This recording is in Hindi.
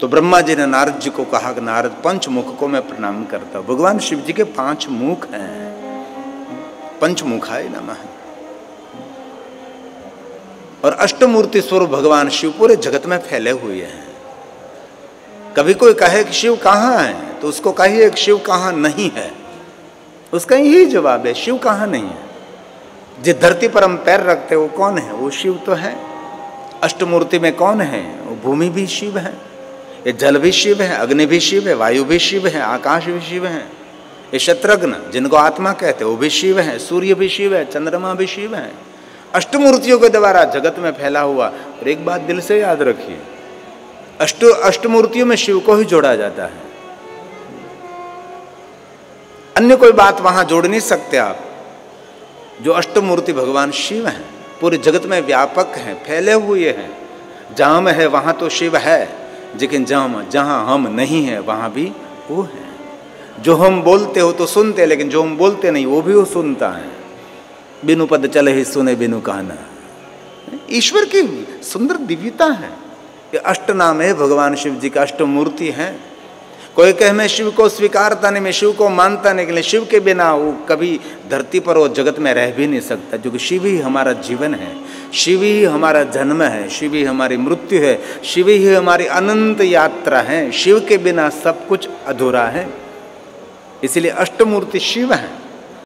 तो ब्रह्मा जी ने नारद जी को कहा कि नारद, पंच मुख को मैं प्रणाम करता हूँ। भगवान शिव जी के पाँच मुख हैं। पंचमुखाय नमः और अष्टमूर्ति स्वरूप भगवान शिव पूरे जगत में फैले हुए हैं। कभी कोई कहे कि शिव कहाँ है तो उसको कहिए कि शिव कहाँ नहीं है। उसका यही जवाब है, शिव कहाँ नहीं है। जिस धरती पर हम पैर रखते हैं, वो कौन है? वो शिव तो है। अष्टमूर्ति में कौन है? वो भूमि भी शिव है। ये जल भी शिव है, अग्नि भी शिव है, वायु भी शिव है, आकाश भी शिव है। ये शत्रघ्न, जिनको आत्मा कहते हैं, वो भी शिव है, सूर्य भी शिव है, चंद्रमा भी शिव है। अष्टमूर्तियों के द्वारा जगत में फैला हुआ, और एक बात दिल से याद रखिए, अष्ट, अष्टमूर्तियों में शिव को ही जोड़ा जाता है। अन्य कोई बात वहाँ जोड़ नहीं सकते आप, जो अष्टमूर्ति भगवान शिव हैं, पूरे जगत में व्यापक हैं, फैले हुए हैं। जहाँ में है, वहाँ तो शिव है। लेकिन जहाँ जहाँ हम नहीं हैं, वहाँ भी वो है। जो हम बोलते हो तो सुनते हैं लेकिन जो हम बोलते नहीं, वो भी वो सुनता है। बिनु पद चले ही सुने, बिनु कहना ईश्वर की सुंदर दिव्यता है। ये अष्ट नाम है, भगवान शिव जी का अष्टमूर्ति है। कोई कहे, मैं शिव को स्वीकारता नहीं, मैं शिव को मानता नहीं, लेकिन शिव के बिना वो कभी धरती पर वो जगत में रह भी नहीं सकता, क्योंकि शिव ही हमारा जीवन है। शिव ही हमारा जन्म है, शिव ही हमारी मृत्यु है, शिव ही हमारी अनंत यात्रा है, शिव के बिना सब कुछ अधूरा है। इसलिए अष्टमूर्ति शिव हैं।